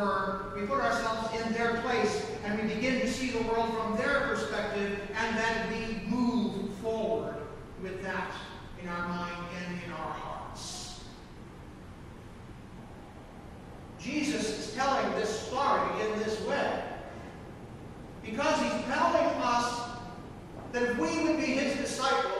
were. We put ourselves in their place, and we begin to see the world from their perspective, and then we move forward with that in our mind and in our hearts. Jesus is telling this story in this way because he's telling us that if we would be his disciples,